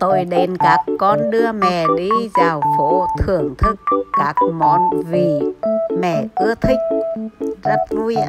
Tôi đến các con đưa mẹ đi dạo phố thưởng thức các món vị mẹ ưa thích. Rất vui ạ.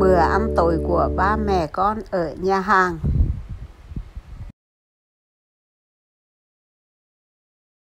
bữa ăn tối của ba mẹ con ở nhà hàng.